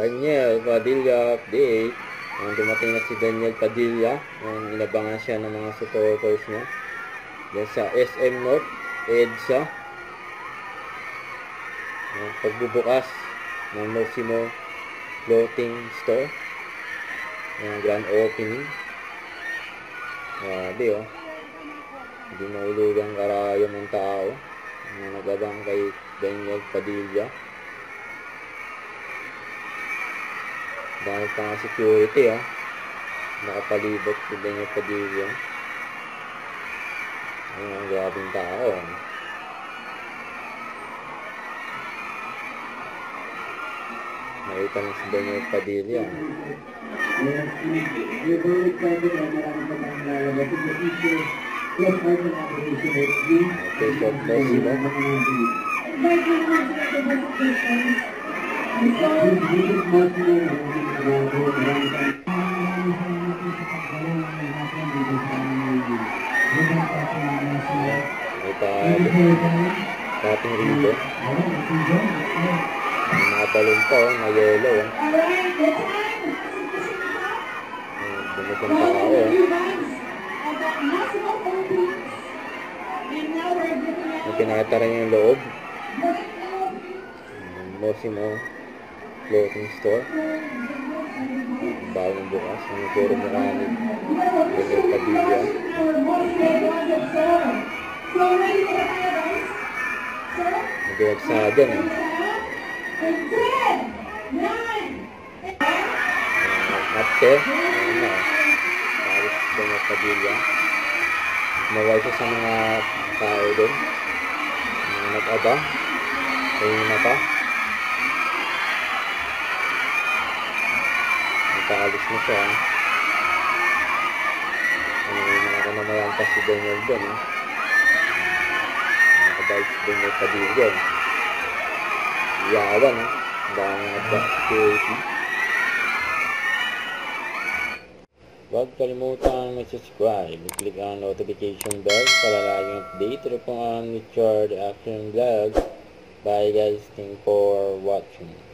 Daniel Padilla update. Ang dumating na si Daniel Padilla. Ang inabangan siya ng mga supporters niya. Yan sa SM North, EDSA. Ang pagbubukas ng Mosimo Clothing Store. Ang grand opening. Grabe oh. Hindi maulugang karayom ng tao. Ang nagabang kay Daniel Padilla. Dahil pa nga security ah. Nakapalibot si Daniel Padilla. Ayun ang grabing tao. ah. Nakita na si Daniel Padilla. Okay, so possible. May pa dating rito. May mga balon pa oh, na yellow. Oh. May Dumutong tao oh. Pinakita rin yung loob. Yung Mosimo clothing store. Bagong bukas. Yung puro mukha ni Daniel Padilla. Nagbiwagsagan eh. Ate, ayun na. Paris Daniel Padilla. Maway siya sa mga tao doon. Mga nag-aba. Ayun na pa. Nagpaalis na siya. ah. Ano yung mga kanamayan pa si Daniel doon. Eh. Nakabalik si Daniel Padilla. eh. Yawan. Eh. Dami nga security. Huwag kalimutan mag-subscribe. Click ang notification bell para laging update. Ito po ang Richard Action Vlog. Bye guys. Thank for watching.